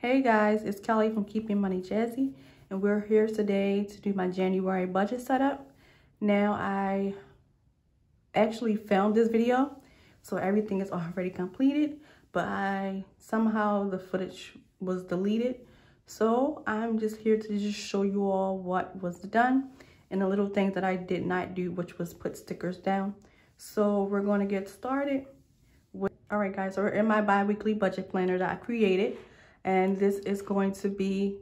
Hey guys, it's Kelly from Keeping Money Jazzy, and we're here today to do my January budget setup. Now, I actually filmed this video, so everything is already completed, but I somehow the footage was deleted. So I'm just here to just show you all what was done and the little things that I did not do, which was put stickers down. So we're going to get started. With, all right, guys, so we're in my bi-weekly budget planner that I created and this is going to be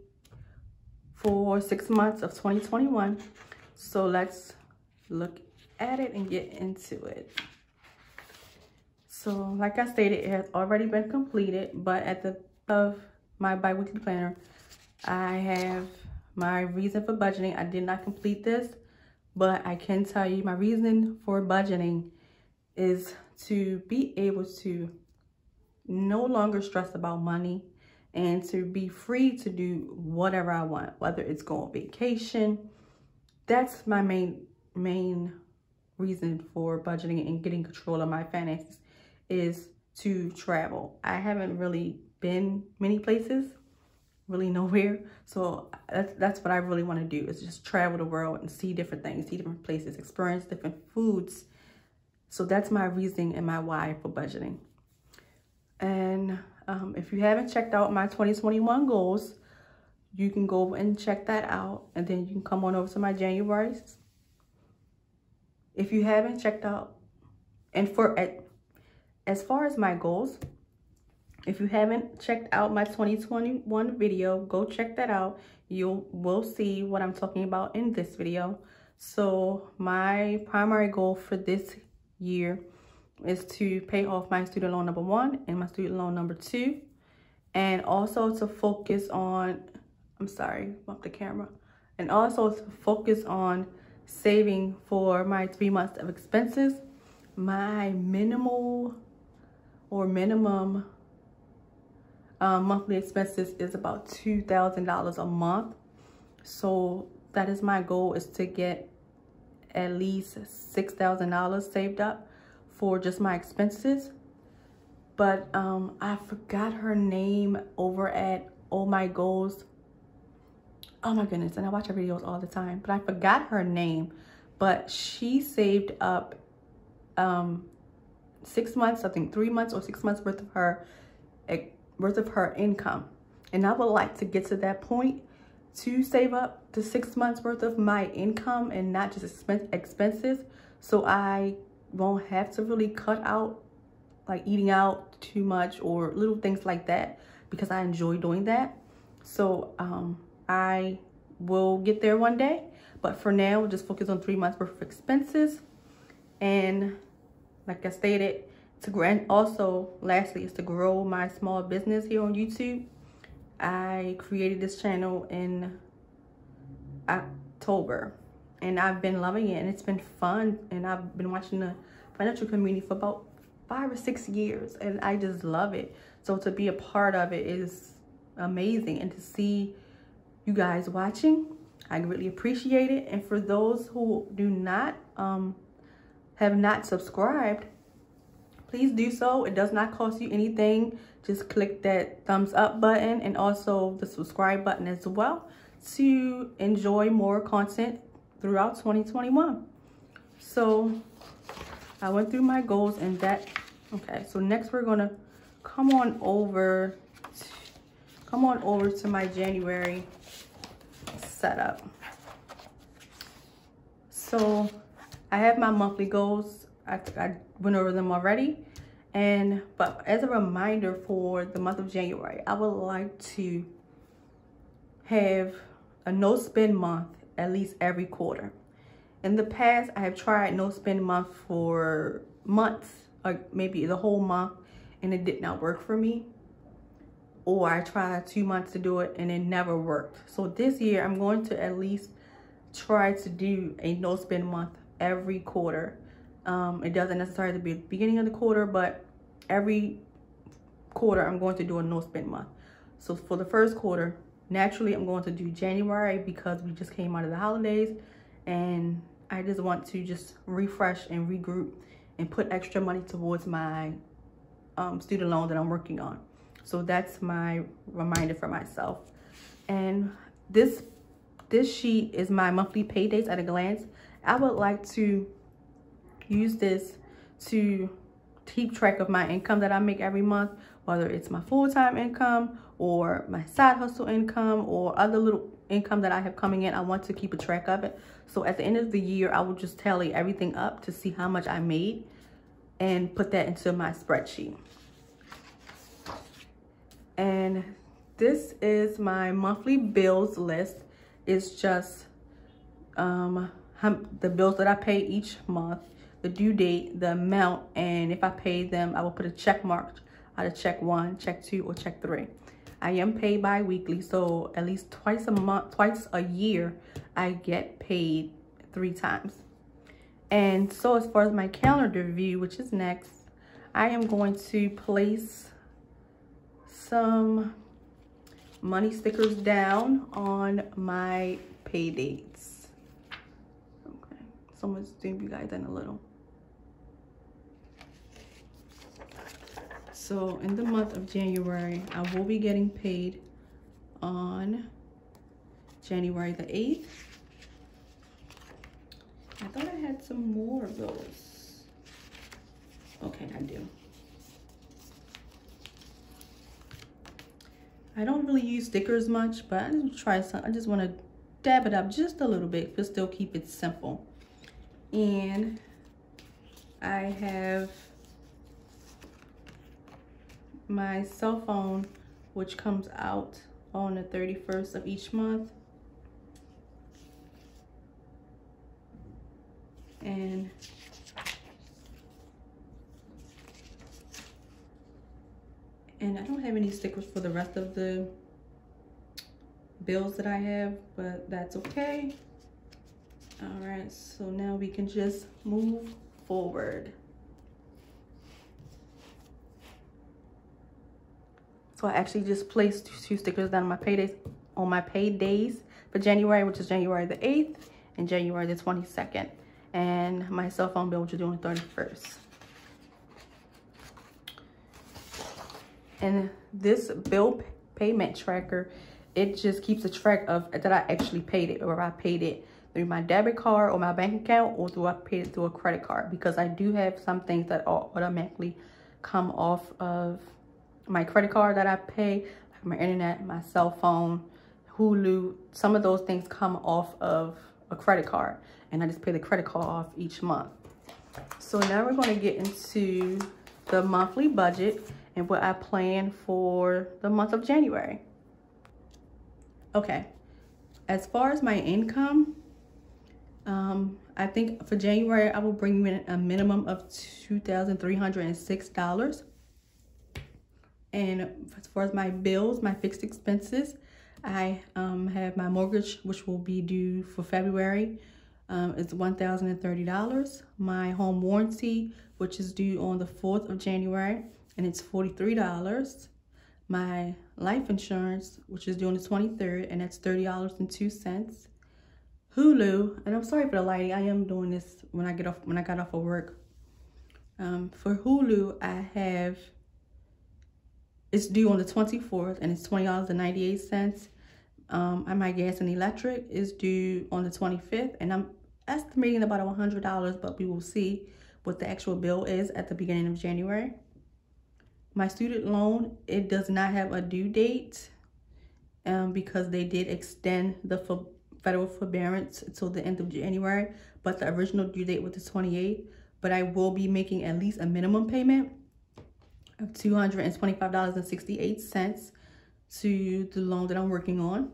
for six months of 2021 so let's look at it and get into it. So like i stated it has already been completed but at the of my biweekly planner i have my reason for budgeting. I did not complete this but i can tell you my reason for budgeting is to be able to no longer stress about money and to be free to do whatever I want, whether it's go on vacation. That's my main main reason for budgeting and getting control of my finances is to travel. I haven't really been many places, really nowhere. So that's, that's what I really want to do is just travel the world and see different things, see different places, experience different foods. So that's my reason and my why for budgeting. And um, if you haven't checked out my 2021 goals, you can go and check that out. And then you can come on over to my January's. If you haven't checked out, and for as far as my goals, if you haven't checked out my 2021 video, go check that out. You will see what I'm talking about in this video. So my primary goal for this year is to pay off my student loan number one and my student loan number two. And also to focus on, I'm sorry, bump the camera. And also to focus on saving for my three months of expenses. My minimal or minimum um, monthly expenses is about $2,000 a month. So that is my goal is to get at least $6,000 saved up for just my expenses. But um, I forgot her name over at Oh My Goals. Oh my goodness, and I watch her videos all the time, but I forgot her name. But she saved up um, six months, I think three months or six months worth of her eh, worth of her income. And I would like to get to that point to save up to six months worth of my income and not just expense expenses so I won't have to really cut out like eating out too much or little things like that because I enjoy doing that. So um, I will get there one day. But for now, just focus on three months worth of expenses. And like I stated, to grow, also lastly is to grow my small business here on YouTube. I created this channel in October and I've been loving it and it's been fun and I've been watching the financial community for about five or six years and I just love it. So to be a part of it is amazing and to see you guys watching, I really appreciate it. And for those who do not, um, have not subscribed, please do so. It does not cost you anything. Just click that thumbs up button and also the subscribe button as well to enjoy more content throughout 2021. So I went through my goals and that, okay. So next we're gonna come on over, come on over to my January setup. So I have my monthly goals. I, I went over them already. And, but as a reminder for the month of January, I would like to have a no spend month at least every quarter. In the past, I have tried no spend month for months, or maybe the whole month, and it did not work for me. Or I tried two months to do it and it never worked. So this year, I'm going to at least try to do a no spend month every quarter. Um, it doesn't necessarily be the beginning of the quarter, but every quarter, I'm going to do a no spend month. So for the first quarter, naturally I'm going to do January because we just came out of the holidays and I just want to just refresh and regroup and put extra money towards my um, student loan that I'm working on. So that's my reminder for myself. And this this sheet is my monthly pay dates at a glance. I would like to use this to keep track of my income that I make every month, whether it's my full-time income or my side hustle income or other little income that I have coming in. I want to keep a track of it. So at the end of the year, I will just tally everything up to see how much I made and put that into my spreadsheet. And this is my monthly bills list. It's just um, the bills that I pay each month, the due date, the amount, and if I pay them, I will put a check mark either check one, check two, or check three. I am paid bi-weekly, so at least twice a month, twice a year, I get paid three times. And so as far as my calendar view, which is next, I am going to place some money stickers down on my pay dates. Okay, so I'm zoom you guys in a little. So in the month of January, I will be getting paid on January the 8th. I thought I had some more of those. Okay, I do. I don't really use stickers much, but I just try some. I just want to dab it up just a little bit, but still keep it simple. And I have my cell phone, which comes out on the 31st of each month. And and I don't have any stickers for the rest of the bills that I have, but that's okay. All right, so now we can just move forward. I actually just placed two stickers down on my paydays on my paid days for January, which is January the 8th and January the 22nd. And my cell phone bill, which is due on the 31st. And this bill payment tracker, it just keeps a track of that I actually paid it or I paid it through my debit card or my bank account or through I paid it through a credit card because I do have some things that automatically come off of my credit card that I pay, like my internet, my cell phone, Hulu, some of those things come off of a credit card and I just pay the credit card off each month. So now we're going to get into the monthly budget and what I plan for the month of January. Okay, as far as my income, um, I think for January, I will bring in a minimum of $2,306. And as far as my bills, my fixed expenses, I um, have my mortgage, which will be due for February. Um, it's $1,030. My home warranty, which is due on the 4th of January, and it's $43. My life insurance, which is due on the 23rd, and that's $30.02. Hulu, and I'm sorry for the lighting. I am doing this when I get off when I got off of work. Um, for Hulu, I have it's due on the 24th and it's $20.98. Um, and my gas and electric is due on the 25th and I'm estimating about $100, but we will see what the actual bill is at the beginning of January. My student loan, it does not have a due date um, because they did extend the for federal forbearance until the end of January, but the original due date was the 28th. But I will be making at least a minimum payment of $225.68 to the loan that I'm working on.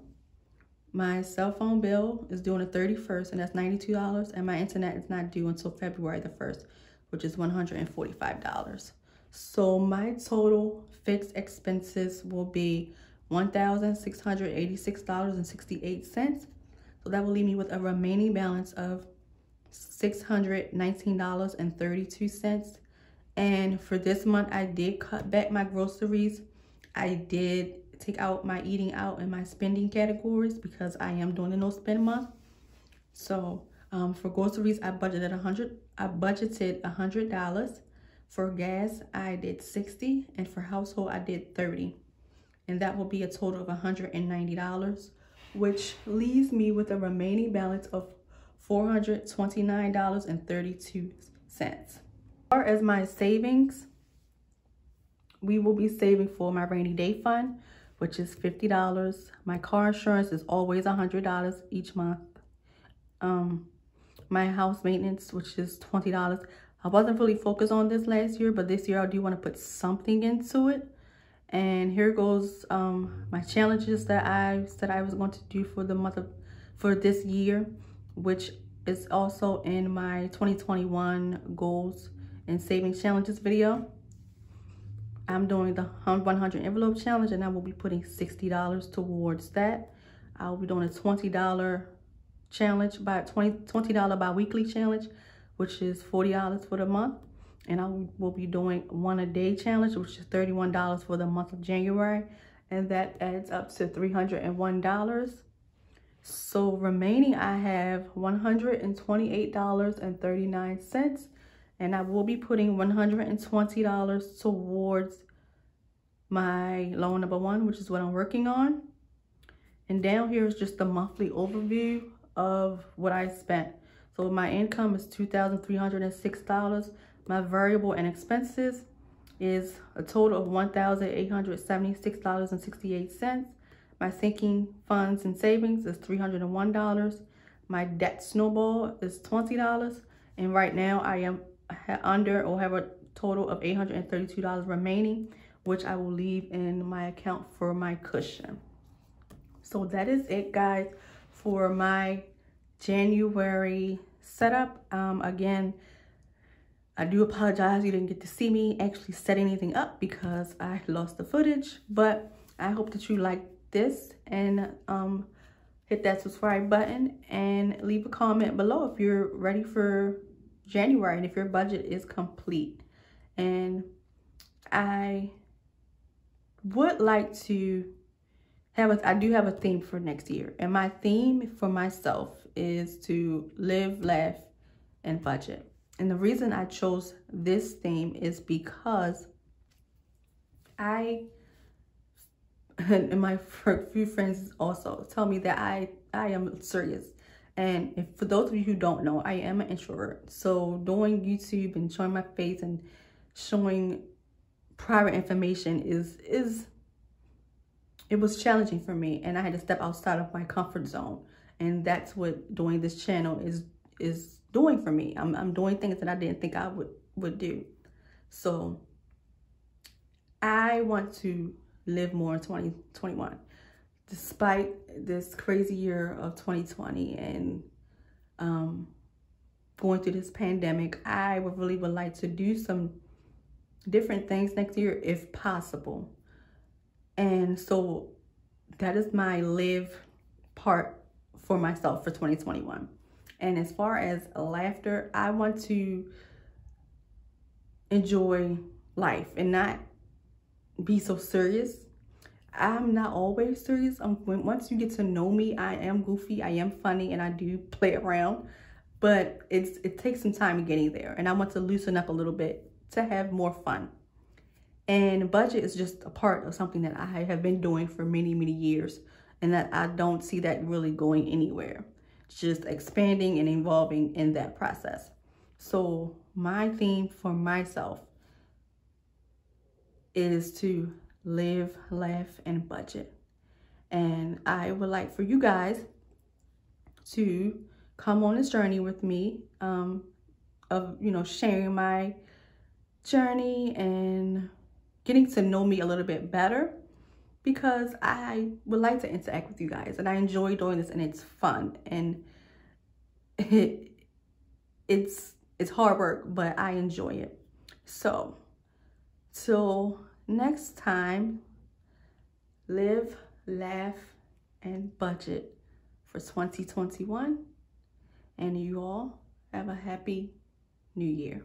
My cell phone bill is due on the 31st and that's $92 and my internet is not due until February the 1st, which is $145. So my total fixed expenses will be $1,686.68. So that will leave me with a remaining balance of $619.32 and for this month, I did cut back my groceries. I did take out my eating out and my spending categories because I am doing a no spend month. So um, for groceries, I budgeted a hundred. I budgeted a hundred dollars. For gas, I did 60 and for household, I did 30. And that will be a total of $190, which leaves me with a remaining balance of $429.32. As far as my savings, we will be saving for my rainy day fund, which is $50. My car insurance is always $100 each month. Um, my house maintenance, which is $20. I wasn't really focused on this last year, but this year I do want to put something into it. And here goes um, my challenges that I said I was going to do for the month of, for this year, which is also in my 2021 goals and savings challenges video. I'm doing the 100 envelope challenge and I will be putting $60 towards that. I'll be doing a $20 challenge by 20 $20 bi-weekly challenge, which is $40 for the month. And I will be doing one a day challenge, which is $31 for the month of January. And that adds up to $301. So remaining, I have $128.39 and I will be putting $120 towards my loan number one, which is what I'm working on. And down here is just the monthly overview of what I spent. So my income is $2,306. My variable and expenses is a total of $1,876.68. My sinking funds and savings is $301. My debt snowball is $20. And right now I am under or have a total of $832 remaining, which I will leave in my account for my cushion. So that is it, guys, for my January setup. Um, again, I do apologize you didn't get to see me actually set anything up because I lost the footage, but I hope that you like this and um, hit that subscribe button and leave a comment below if you're ready for January and if your budget is complete. And I would like to have a, I do have a theme for next year. And my theme for myself is to live, laugh, and budget. And the reason I chose this theme is because I and my few friends also tell me that I I am serious and if, for those of you who don't know, I am an introvert. So doing YouTube and showing my face and showing private information is, is it was challenging for me. And I had to step outside of my comfort zone. And that's what doing this channel is, is doing for me. I'm, I'm doing things that I didn't think I would, would do. So I want to live more in 2021 despite this crazy year of 2020 and um, going through this pandemic, I would really would like to do some different things next year if possible. And so that is my live part for myself for 2021. And as far as laughter, I want to enjoy life and not be so serious I'm not always serious. Um, when, once you get to know me, I am goofy, I am funny, and I do play around. But it's it takes some time getting there, and I want to loosen up a little bit to have more fun. And budget is just a part of something that I have been doing for many, many years, and that I don't see that really going anywhere. Just expanding and evolving in that process. So my theme for myself is to live, laugh, and budget. And I would like for you guys to come on this journey with me um, of, you know, sharing my journey and getting to know me a little bit better because I would like to interact with you guys and I enjoy doing this and it's fun and it, it's it's hard work but I enjoy it. So, so next time, live, laugh, and budget for 2021. And you all have a happy new year.